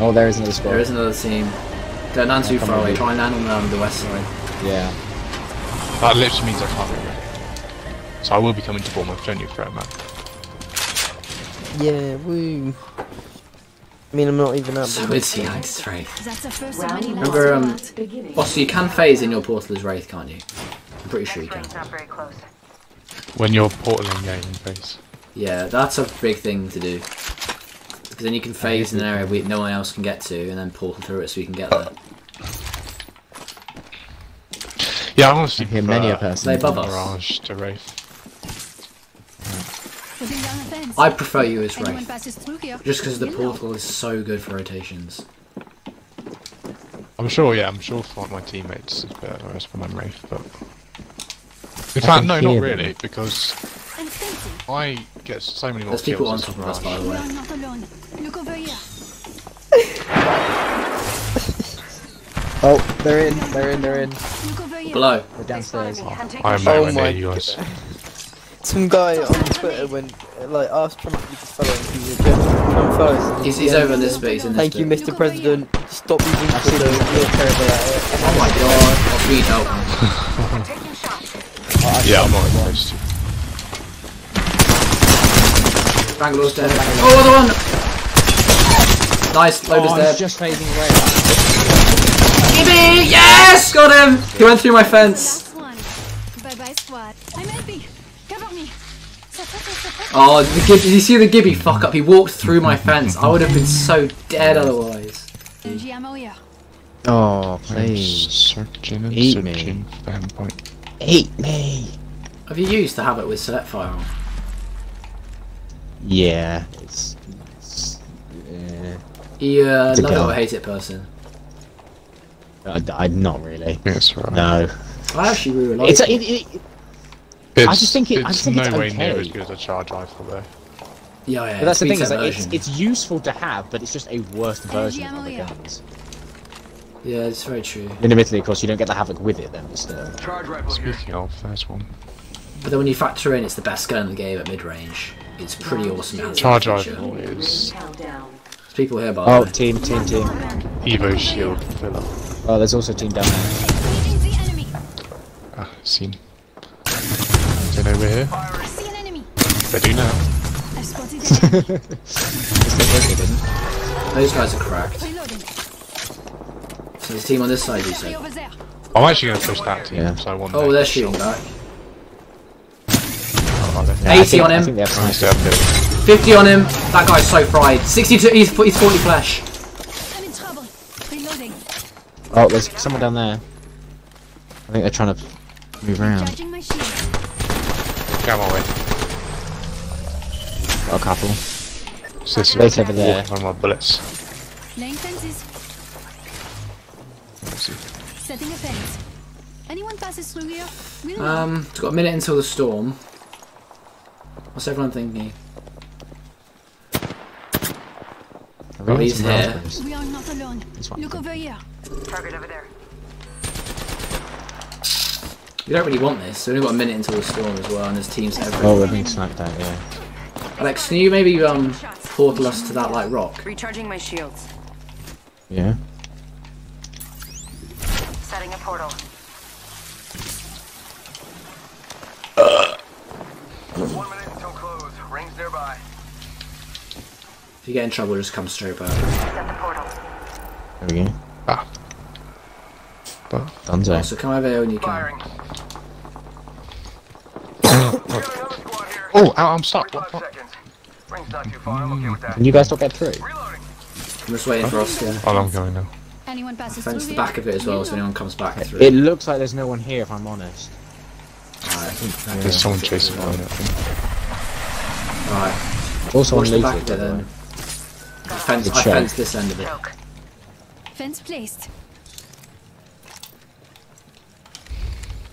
Oh, there is another squad. There is another team. Don't land too far on, away. you. Try and land on um, the west side. Yeah. That literally means I can't get ready. So I will be coming to Bournemouth, don't you, threat man? Yeah, woo. I mean, I'm not even up. So it's Yanks Wraith. That's the first time anyone Remember, um, else did. Also, you can phase in your portal as Wraith, can't you? I'm pretty sure you can. Ring's not very close. When you're portaling, yeah, in phase. Yeah, that's a big thing to do. Because then you can phase in an area we, no one else can get to, and then portal through it so you can get there. Yeah, I honestly I hear many a person. They above us. Mirage to Wraith. Putting down a fence. I prefer you as Anyone Wraith. passes through here. Just because the portal is so good for rotations. I'm sure, yeah, I'm sure for one of my teammates it's better as when I'm Wraith, but... In I fact, no, hear not them. really, because I'm fencing. I get so many more There's people on top of us, Mirage. by the We way. are not alone. Look over here. Oh, they're in. They're in. They're in. Look. Below. They're downstairs. Oh, I'm taking I am Oh nowhere my near you guys. Some guy on Twitter when, like, asked Trump if he could follow him. He's a gentleman. Follows. He's, he's over in this bit, he's in this Thank you, bit. Mr. President. Stop using Twitter. You're terrible at it. Oh my god, oh, please help me. taking. Oh, I Yeah, I'm shot not one. close to you. Bangalore's dead. Oh, other one! Nice, Loder's Oh, dead. he's just phasing away. Gibby! Yes! Got him! He went through my fence. Last one. Bye bye, squad. I'm helping. Cover me. Support, support. Oh, the Gib- did you see the Gibby fuck up? He walked through my fence. I would have been so dead otherwise. Energy ammo. Oh, please. searching and Eat me. searching for. Eat me. Have you used to have it with select fire on? Yeah, it's. it's yeah. You uh, It's a love it or hate it person? I, I, not really. Yes, right. No. I actually really like It's a, it. it, it, It's, just think it- I it's just think no it's way near okay. as good as a charge rifle though. Yeah, yeah. but that's the thing is like, it's it's useful to have, but it's just a worse version of the guns. Yeah, it's very true. And admittedly, of course, you don't get the havoc with it then, but still. Speaking of, there's one. But then when you factor in it's the best gun in the game at mid range, it's pretty awesome. It has that Charge feature. rifle is There's people here, by the Oh, way. team, team, team. Evo shield filler. Oh, there's also a team down there. Engaging the enemy. Ah, seen. Don't know we're here. I see an enemy. They do now. I've spotted an. Those guys are cracked. So there's a team on this side, you Enemy say? I'm actually going to push that team, Yeah. so I want. Oh, their they're shooting shot. back. Are? Yeah, I 80 think- on him. I think they have Nice, snipers. they have it. 50 on him. That guy's so fried. 62. He's, he's 40 flesh. I'm in trouble. Reloading. Oh, there's someone down there. I think they're trying to move around. Charging my shield. Get my. Got a couple. So this Right over there. one of my bullets. Laying fences. Setting a fence. Anyone passes through here? We'll know. Um, it's got a minute until the storm. What's everyone thinking? I he's here. we are not alone. That's what I'm Look over here. Target over there. We don't really want this. We've only got a minute until the storm as well, and there's teams everywhere. Oh, everywhere. we're being sniped out, yeah. Alex, can you maybe um portal us to that like rock? Recharging my shields. Yeah? If you get in trouble, just come straight back. Set the portal. There we go. Ah. But Dunzo. So come over here when you can. Firing. We got another squad here. oh, ow, I'm stuck. What? what? seconds. Rings not too far. I'm okay with that. Can you guys not get through? I'm just waiting for Oscar. Oh, I'm going now. Anyone passes Fence the back of it as well, we'll so anyone comes back through. It looks like there's no one here, if I'm honest. Alright, There's someone chasing behind it. Alright. Also on the back of it by the then. Way. I fence, I show. fence this end of it. Fence placed.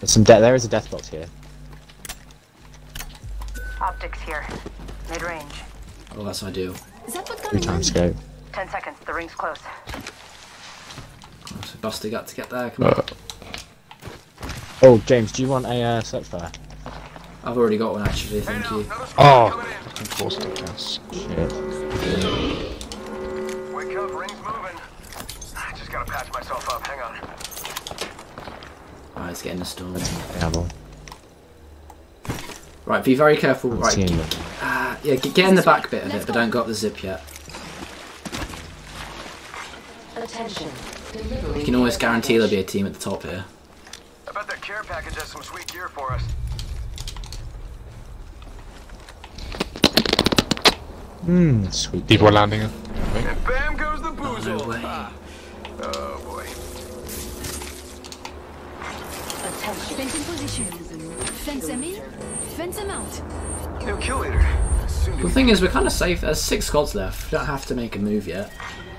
There's some de- there is a death box here. Optics here. Mid range. Oh, that's ideal. Is that what Three coming times on? scope. Ten seconds. The ring's close. Oh, so Buster got to get there. Come on. Uh, Oh, James, do you want a uh, select fire? I've already got one actually. Thank you. Oh, coming in. fucking forced. Shit. Hang on. Right, it's getting a storm. Devil. Right, be very careful. I'm Right, seeing g- ah, yeah, get in the back bit of it, but don't go up the zip yet. Attention. You can always guarantee there'll be a team at the top here. I bet that care package has some sweet gear for us. Hmm, sweet. People are landing. And bam goes the no boozle. way. Ah. Oh boy. Attention. Fence in position. Fence them in. Fence them out. New kill leader. The thing is, we're kind of safe. There's six squads left. We don't have to make a move yet.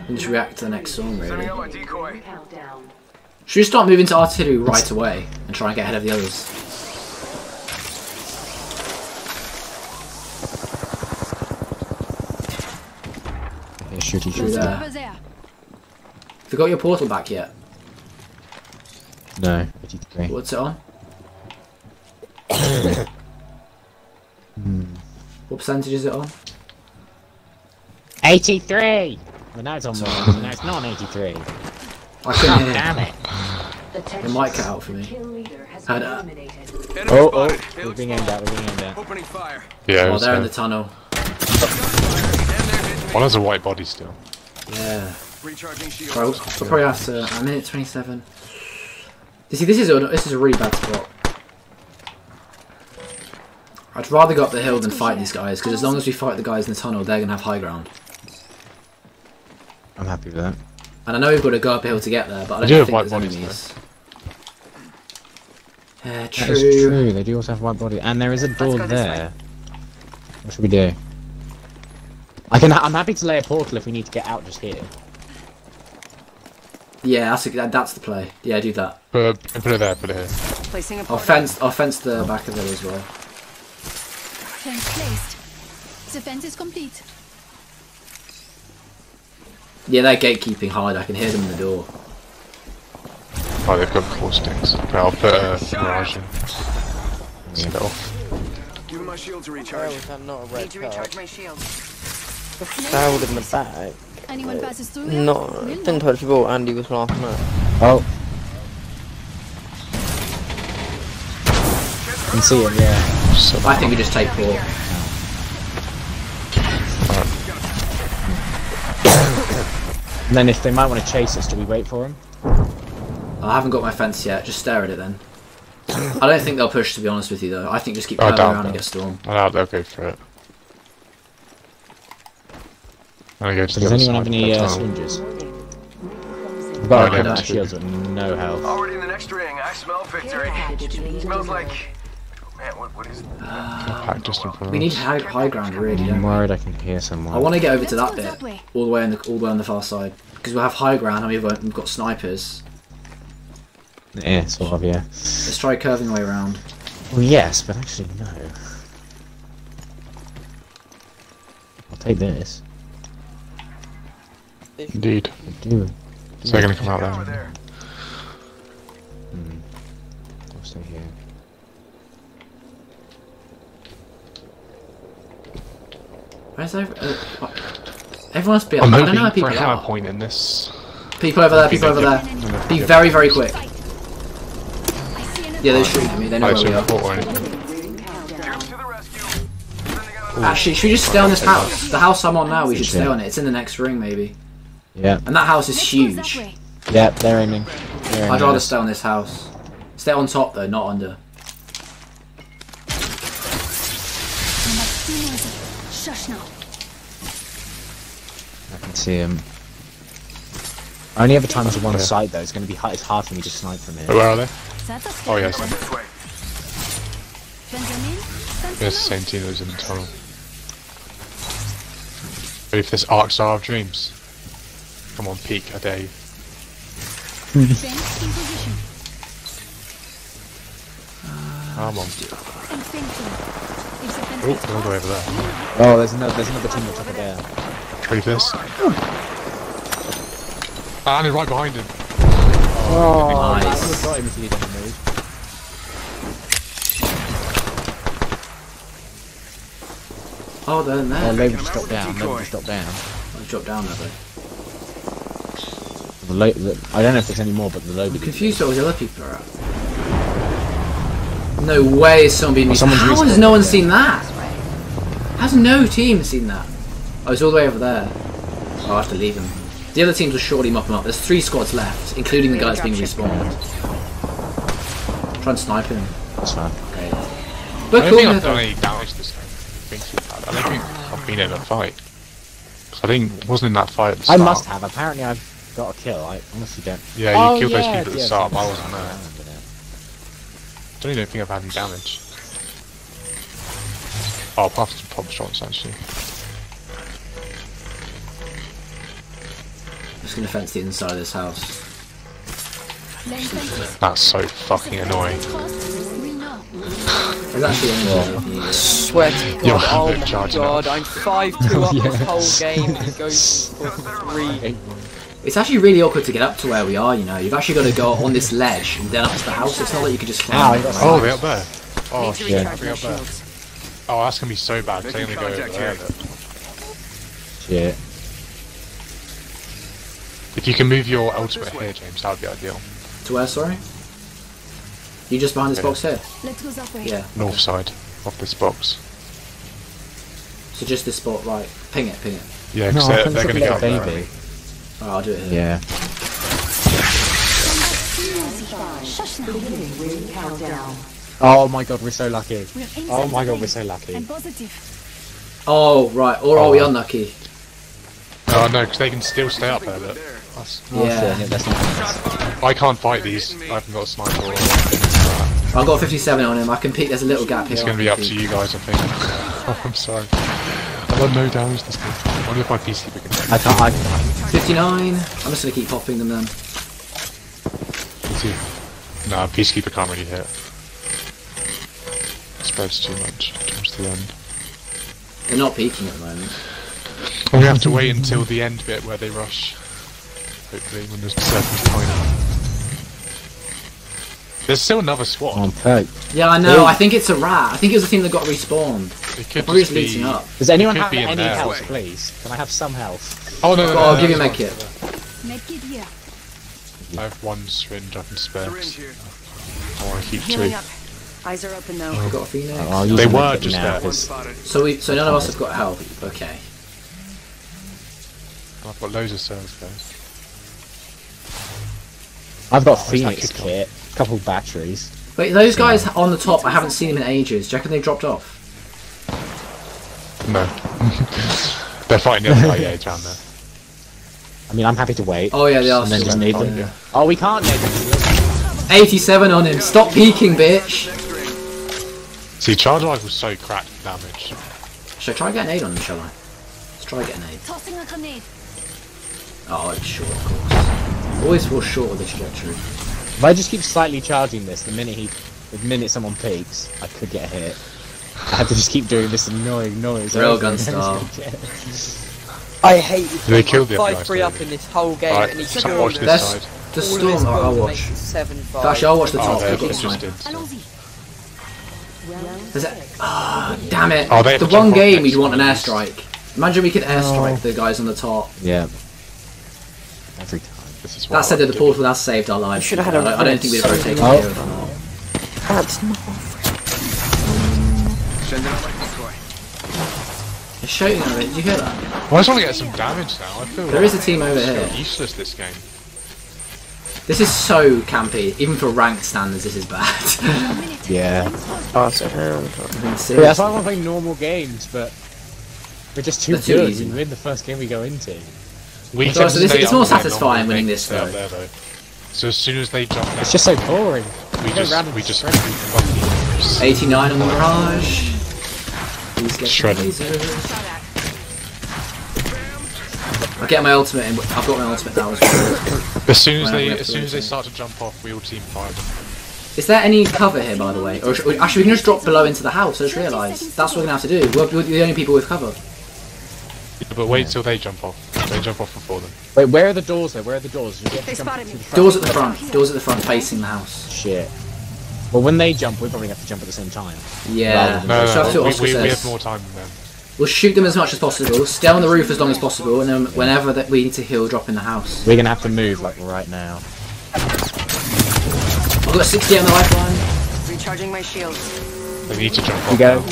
We can just react to the next storm, really. Sending out my decoy. Countdown. Should we start moving to artillery right away and try and get ahead of the others? Yeah, shooty, shooty. there. Have you got your portal back yet? No, What's it on? What percentage is it on? 83! Well, now it's on one, now it's not on 83. I couldn't hear. Damn it! Attention. It might cut out for me. Kill leader has Had been a- eliminated. Oh, spotted. oh, we're being aimed at, we're being aimed at. Opening fire. Yeah, Oh, they're in uh, the tunnel. one has a white body still. Yeah. Recharging shield. Bro, we'll probably have to. A minute 27. You see, this is a, this is a really bad spot. I'd rather go up the hill than fight these guys, because as long as we fight the guys in the tunnel, they're going to have high ground. I'm happy with that. And I know we've got to go up a hill to get there, but I They do don't have think white there's bodies, enemies. Yeah, That is true. true, they do also have white body. And there is a door there. What should we do? I can. I'm happy to lay a portal if we need to get out just here. Yeah, that's, a, that, that's the play. Yeah, do that. Put, put it there, put it here. Placing a I'll fence, I'll fence the back of it as well. Fence placed. The fence is complete. Yeah, they're gatekeeping hard. I can hear them in the door. Oh, they've got four sticks. But I'll put a mirage in. Set it off. Give my shield to Why recharge. I'm not a Need red to card? recharge my shield. Fouled in the back. Anyone passes through here? No, didn't touch the ball. Andy was laughing at. Oh. Can see him, yeah. So, I think we just take four. And then if they might want to chase us, do we wait for them? I haven't got my fence yet. Just stare at it then. I don't think they'll push, to be honest with you, though. I think just keep I curling doubt around and that. get storm. I doubt they'll go for it. Go to So the does other anyone have any of the uh, syringes? Closing. We've I don't have shields but no health. Already in the next ring. I smell victory. Smells like. Man, what, what is it? Pack just We need us. high, high ground, really. I'm worried I can hear someone. I want to get over to that bit, all the way on the all the way on the far side, because we'll have high ground and we've got, we've got snipers. Yeah, sort of, yeah. Let's try curving the way around. Well, yes, but actually, no. I'll take this. Indeed. I do. So they're gonna come out Over there. there. Hmm. I'll stay here. Where's every, uh, what? everyone must be. I'm I don't know how hoping for people a hammer are. point in this. People over there. People over there. Be very very quick. Fight. I see an Yeah, they're shooting at me. They know where so we we are. fought or anything. The rescue. Sending Actually, should we just stay on this house? The house I'm on now, we should stay on it. It's in the next ring, maybe. Yeah, And that house is Let's go that huge. way. yeah, they're aiming. They're aiming I'd rather stay on this house. Stay on top though, not under. Can see him. I only have a time to one Yeah. side though. It's going to be hard. It's hard for me to snipe from here. where are they? That's a Oh, yes. this way. Fence them in. Fence Yes, the them same team that was in the tunnel. Ready for this Arc Star of Dreams? Come on, peek, I dare you. out. Fence in position. Come on. And fencing. If the fence Oh, gets they're way over there. Oh, there's another. There's another team that's over there. Ready for this? Ah, and he's right behind him. Oh, Nice. I would have got him if he didn't move. Oh, they're in Oh, there. they Taking just him out dropped with a down. They decoy. just dropped down. I've dropped down there though. The lo- the, I don't know if there's any more, but the low. I'm confused where all the other people are at. No way is someone Well, How has no one seen that? How's no team seen that? Oh, it's all the way over there. Oh, I have to leave him. The other teams will surely mop him up. There's three squads left, including the guy that's being respawned. Try and snipe him. That's fine. Okay. I don't cool, think I've done any damage this game. I think too bad. I don't think I've been in a fight. I think wasn't in that fight at the I must have. Apparently, I've got a kill. I honestly don't. Yeah, you Oh, killed those people at the yeah, start. but I wasn't there. I don't even think I've had any damage. Oh, apart from some pop shots actually. Just gonna fence the inside of this house. That's so fucking annoying. There's actually only if you need it. Swear to God, You're oh my God, now. I'm 5-2 up this whole game and it goes for 3. It's actually really awkward to get up to where we are, you know. You've actually got to go on this ledge and then up to the house. It's not like you can just climb. Ah, I got Oh, they're up there. Oh, Need shit. recharge up there. Oh, that's gonna be so bad. 'cause They're Making gonna go over there. here. Shit. If you can move your ultimate here, James, that would be ideal. To where, sorry? You just behind this box here? Let's go that way. Yeah. North side of this box. So just this spot, right. Ping it, ping it. Yeah, because I they're, they're gonna a get up little there. baby. Alright, I'll do it here. Yeah. Shush now. Beginning ring countdown. Oh my god, we're so lucky. Oh my god, we're so lucky. Oh, right. Or are we Oh. unlucky? Oh no, because they can still stay up there. But that's, Oh, Yeah. that's not I can't fight these. I haven't got a sniper. Or I've got 57 on him. I can peek. There's a little gap here. it's going to be up to you guys, I think. Oh, I'm sorry. I've done no damage this game. I wonder if my peacekeeper can I can't. I, 59. I'm just going to keep popping them then. see. Nah, peacekeeper can't really hit. Spreads too much towards the end. They're not peeking at the moment. We have to wait until the end bit where they rush. Hopefully, when the circle's tiny. There's still another squad. on perk. Yeah, I know. Ooh. I think it's a rat. I think it was the team that got respawned. It could Probably just just be. up. Does anyone have any there. health, please? Can I have some health? Oh no, no, no, Oh, I'll no, give you a no, med kit. Here. I have one syringe I can spare. Syringe. I want to keep Healing two. up. Eyes are open though. I've got a phoenix. I'll They were just now, there. One 'cause- spotted. So we, so none of us have got health. Okay. I've got loads of cells, guys. I've got Oh, is that Phoenix kick kit, couple batteries. Wait, those guys on the top, I haven't seen them in ages. Do you reckon they dropped off? No. They're fighting the other guy, yeah, down there. I mean, I'm happy to wait. Oh yeah, they are and then just need Oh, them. yeah. Oh, we can't nade them. 87 on him. Stop peeking, bitch. See, charge rifle was so cracked for damage. Should I try and get an aid on him, shall I? Let's try and get an aid. Tossing a grenade. Oh, it's short, of course. Always fall short of the trajectory. If I just keep slightly charging this, the minute he, the minute someone peeks, I could get hit. I have to just keep doing this annoying noise. Railgun over style. I hate this. They game. killed the I'm other guy, 5-3 up so- in this whole game Alright, and he's so still watch the this That's- side. The storm, his I'll, I'll watch. 7-5. Actually, I'll watch the Oh, top. there, I've got it's the just sniper. in. Allons-y. Is that? Ah, damn it! Oh, the to one game next you'd want an airstrike. Imagine we could airstrike the guys on the top. Yeah. Every time. This is That said, that the to portal has saved our lives. Should have had a I don't, I don't think we'd have rinse. rotated Oh. here if. Oh, that's not Sending out my decoy. They're shooting at it. Did you hear that? I just want to get some damage now. I feel There is a team over here. useless this game. This is so campy. Even for ranked standards, this is bad. Yeah. pass it around. I mean, Yeah, that's seriously. why I want to play normal games, but we're just too They're too good. easy. We win the first game we go into. We So- so this- it's more satisfying winning this, though. there, though. So as soon as they jump down, It's just so boring. we go just round and we just shred fucking 89 on the Mirage. Please get Shred the them. laser. I'll get my ultimate in. I've got my ultimate now as well. As soon as they as soon as they start to jump off, we all team fire them. Is there any cover here, by the way? Or, sh- or actually, we can just drop below into the house. I just realised. That's what we're going to have to do. We're, we're the only people with cover. But wait till they jump off. They jump off before them. Wait, where are the doors though? Where are the doors? You They jump spotted me. the. Doors at the front. Doors at the front facing the house. Shit. Well, when they jump, we probably have to jump at the same time. Yeah. Rather No, no, no, We, we, we, have more time than them. We'll shoot them as much as possible, stay on the roof as long as possible, and then whenever that we need to heal, drop in the house. We're gonna have to move like right now. I've got 60 on the lifeline. Recharging my shields. They need to jump You off. go. now.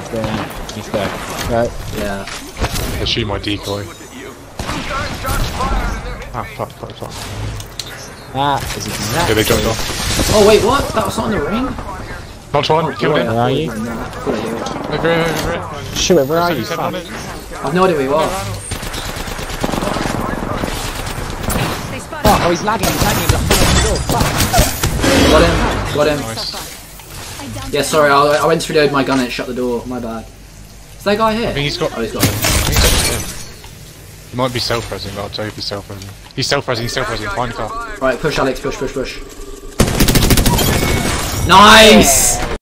He's going. He's there. Right. Yeah. They shoot my decoy. Ah, fuck, fuck, fuck. That is exactly. Yeah, they jumped off. Oh wait, what? That was not in the ring? Not one, killed Boy, him. Where are you? Good idea. Over here, over here. Shoot it. Where are you? Seven on Fuck. it. I've no idea where you are. They Fuck. Oh, he's lagging. He's lagging. He's lagging. Fuck. Got him. Got him. Nice. I Yeah, sorry, I, I went to reload my gun and it shut the door. My bad. Is that guy here? I think he's got. Oh, he's got him. He might be self-resing, but I'll tell you if he's self-resing. He's self-resing, he's self-resing. Find the car. Right, push Alex, push, push, push. Nice!